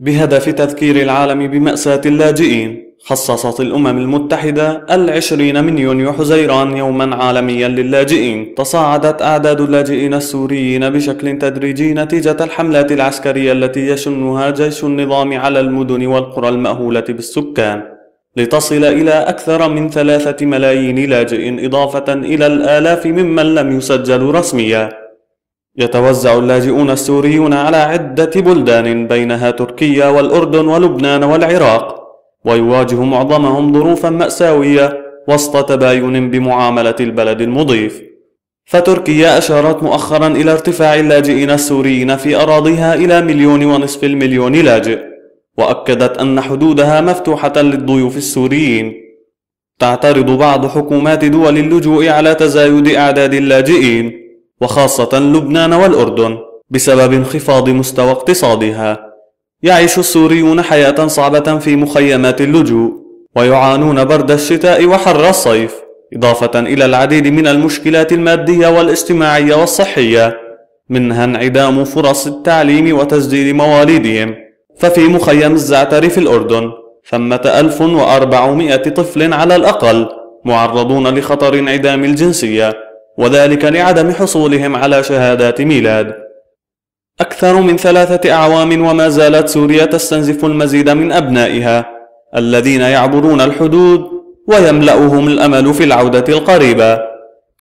بهدف تذكير العالم بمأساة اللاجئين خصصت الأمم المتحدة العشرين من يونيو حزيران يوما عالميا للاجئين. تصاعدت أعداد اللاجئين السوريين بشكل تدريجي نتيجة الحملات العسكرية التي يشنها جيش النظام على المدن والقرى المأهولة بالسكان. لتصل إلى أكثر من ثلاثة ملايين لاجئ إضافة إلى الآلاف ممن لم يسجلوا رسميا. يتوزع اللاجئون السوريون على عدة بلدان بينها تركيا والأردن ولبنان والعراق ويواجه معظمهم ظروفا مأساوية وسط تباين بمعاملة البلد المضيف. فتركيا أشارت مؤخرا إلى ارتفاع اللاجئين السوريين في أراضيها إلى مليون ونصف المليون لاجئ وأكدت أن حدودها مفتوحة للضيوف السوريين. تعترض بعض حكومات دول اللجوء على تزايد أعداد اللاجئين. وخاصة لبنان والأردن بسبب انخفاض مستوى اقتصادها. يعيش السوريون حياة صعبة في مخيمات اللجوء ويعانون برد الشتاء وحر الصيف إضافة إلى العديد من المشكلات المادية والاجتماعية والصحية منها انعدام فرص التعليم وتسجيل مواليدهم. ففي مخيم الزعتر في الأردن ثمة 1400 طفل على الأقل معرضون لخطر انعدام الجنسية. وذلك لعدم حصولهم على شهادات ميلاد. أكثر من ثلاثة أعوام وما زالت سوريا تستنزف المزيد من أبنائها الذين يعبرون الحدود ويملأهم الأمل في العودة القريبة.